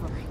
beautiful.